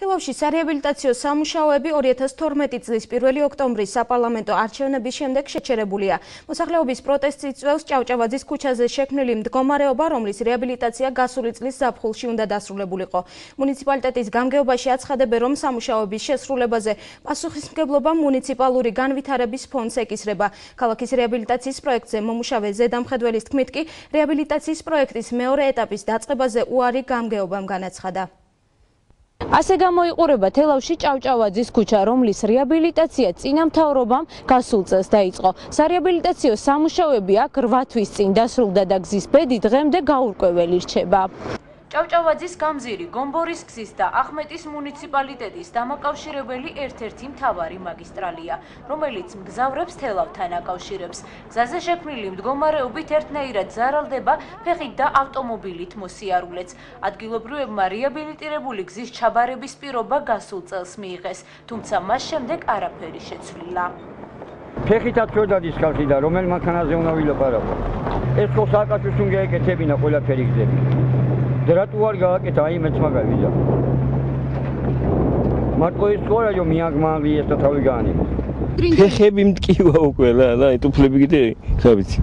თელავში სარეაბილიტაციო სამუშაოები 2012 წლის 1 ოქტომბრის საპარლამენტო არჩევნების შემდეგ შეჩერებულია. მოსახლეობის პროტესტის წვევს ჭავჭავაძის ქუჩაზე შექმნილი მდგომარეობა, რომლის რეაბილიტაცია გასული წლის ზაფხულში უნდა დასრულებულიყო. მუნიციპალიტეტის გამგეობაში აცხადებენ, რომ სამუშაოების შესრულებაზე პასუხისმგებლობა მუნიციპალური განვითარების ფონდს ეკისრება. ქალაქის რეაბილიტაციის პროექტზე მომუშავე ზედამხედველის თქმით კი, რეაბილიტაციის პროექტის მეორე ეტაპის დაწყებაზე უარი გამგეობამ განაცხადა. ასე გამოიყურება თელავში ჭავჭავაძის ქუჩა, რომლის რეაბილიტაცია წინამთავრობამ გასულ წელს დაიწყო. სარეაბილიტაციო სამუშაოები აქ 8 თვის წინ დასრულდა და გზის ბედი დღემდე გაურკვეველი რჩება. ჭავჭავაძის გამზირი, გომბორის გზის და ახმეტის მუნიციპალიტეტის დამაკავშირებელი ერთ-ერთი მთავარი მაგისტრალია, რომელიც მგზავრებს თელავთან აკავშირებს. გზაზე შექმნილი მდგომარეობით ერთნაირად ზარალდება ფეხით და ავტომობილით მოსიარულეც. ადგილობრივებმა რეაბილიტირებული გზის ჩაბარების პირობა გასულ წელს მიიღეს, თუმცა მას შემდეგ არაფერი შეცვლილა. ფეხითაც შედადის ხალხი და რომელ მანქანაზე უნდა ვილაპარაკო? ეს ხო სააკაჩოს უნდა ეკეთებინა ყველაფერი გზები. და რატო არ გააკეთა აი მეც მაგარი ვიზა. მარტო ის ყორა რომ მიაგმალი ეს და თავი გაანიმოს ფეხები მткиვა უკვე რა და ტუფლები კიდე რა ვიცი.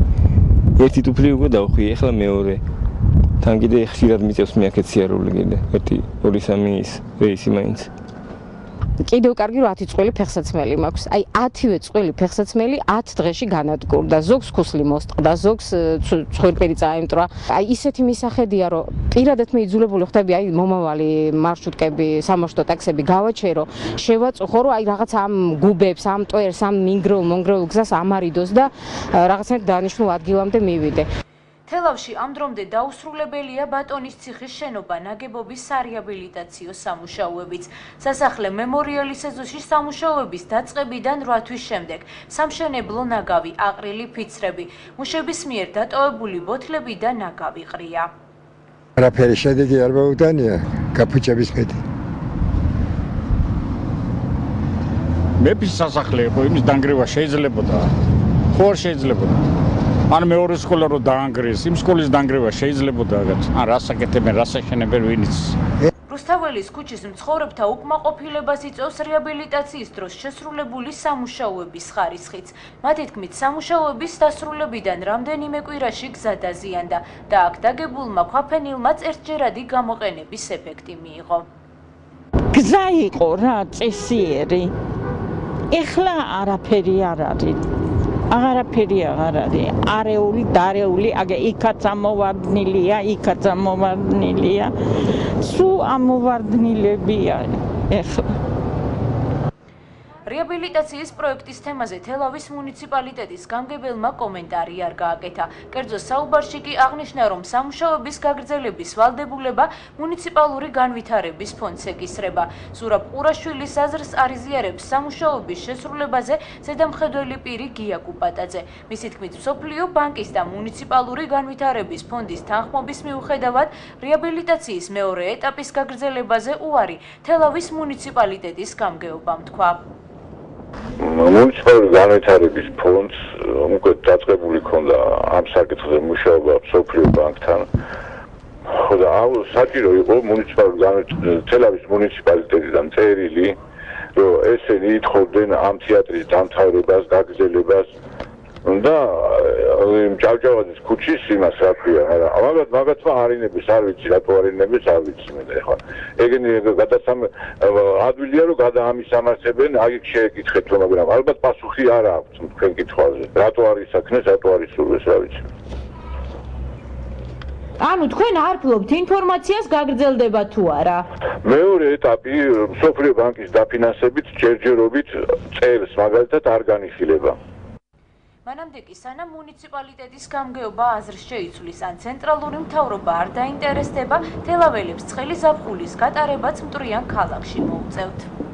ერთი ტუფლი უკვე დავხვი ეხლა მეორე. თან კიდე ხშირად მიწევს მეაქეციარული კიდე ერთი ორი სამი ის რეისი მაინც. კიდევ კარგი 10 წველი ფეხსაცმელი მაქვს. აი 10-ვე წველი ფეხსაცმელი 10 დღეში განადგურდა. ზოგს ქუსლი მოსტყდა, ზოგს ცხვირპერი წაემტრა. აი ისეთი მისახედია, რომ პირადად მე იძულებული ხდები აი მომავალი მარშრუტკები, სამაშტო ტაქსები გავაჩერო, შევაწუხო, რომ აი რაღაც ამ გუბებს, ამ ტვერს, ამ მინგროლ, მონგროლ გზას ამარიდოს და რაღაცნაირად დანიშნულ ადგილამდე მივიდე. თელავში ამ დრომდე დაუსრულებელია ბატონის ციხის შენობა ნაგებობის სარეაბილიტაციო სამუშაოებიც. სასახლე მემორიალის ეზოში სამუშაოების დაწყებიდან 8 თვის შემდეგ სამშენებლო ნაგავი, აყრილი ფიცრები, მუშების მიერ დატოვებული ბოთლები და ნაგავი ყრია. რაფერი შედეგი არ მოუტანია კაპუჩების მეტი. მეფის სასახლე იყო იმის დანგრევა შეიძლებოდა. ხო შეიძლებოდა. ან მეორე სკოლა რო დაანგრეს, იმ სკოლის დაანგრევა შეიძლებოდა რაღაც. ან რას აკეთებენ, რას აშენებენ ვინიც. რუსთაველის ქუჩის მცხოვრებთა უკმაყოფილებას იწევს რეაბილიტაციის დროს შესრულებული სამუშაოების ხარისხიც. მათი თქმით, სამუშაოების დასრულებიდან რამდენიმე კვირაში გზა დაზიანდა და აქ დაგებულმა ქვაფენილმაც ერთჯერადი გამოყენების ეფექტი მიიღო. გზა იყო რა, წესიერი. ეხლა არაფერი არ არის. აღარაფერი აღარ არის. არეული დარეული აგე იქაც ამოვარდნილია იქაც ამოვარდნილია. სუ ამოვარდნილებია. ეხლა რეაბილიტაციის პროექტის თემაზე თელავის მუნიციპალიტეტის გამგებელმა კომენტარი არ გააკეთა. კერძო საუბარში კი აღნიშნა, რომ სამუშაოების გაგრძელების ვალდებულება მუნიციპალური განვითარების ფონდს ეკისრება. ზურაბ ყურაშვილის აზრს არიზიარებს სამუშაოების შესრულებაზე ზედამხედველი პირი გია კუპატაძე. მისი თქმით, სოფლიო ბანკის და მუნიციპალური განვითარების ფონდის თანხმობის მიუხედავად, რეაბილიტაციის მეორე ეტაპის გაგრძელებაზე უარი თელავის მუნიციპალიტეტის გამგეობამ თქვა. მუნიციპალური განვითარების ფონდს უკვე დაწყებული ქონდა ამ საკითხზე მუშაობა სოფლიო ბანკთან. ხოდა აუ საჭირო იყო მუნიციპალური განვითარების მუნიციპალიტეტიდან წერილი, რომ ესენი ითხოვდნენ ამ თეატრის დამთავრებას, გაგრძელებას და იმ ჯავჯავაძის ქუჩის იმას რა ქვია, არა, მაგათ მაგათმა არინების არ ვიცი, რატო არინების არ ვიცი მე ეხლა. ეგენი გადაცამ ადვილია რომ გადაამისამართებენ, აი შეეკითხეთ რომ მაგრამ ალბათ პასუხი არ აქვს თქვენ კითხვაზე. რატო არის საქმე, რატო არის სულეს რა ვიცი. ანუ თქვენ არ ფლობთ ინფორმაციას გაგრძელდება თუ არა? მეორე ეტაპი სოფლიო ბანკის დაფინანსებით ჯერჯერობით წელს მაგალითად არ განიხილება. მანამდე კი სანამ მუნიციპალიტეტის გამგეობა აზრს შეიცვლის ან ცენტრალური მთავრობა არ დაინტერესდება, თელაველებს ცხელი ზაფხულის გატარებაც მტრიან ქალაქში მოუწევთ.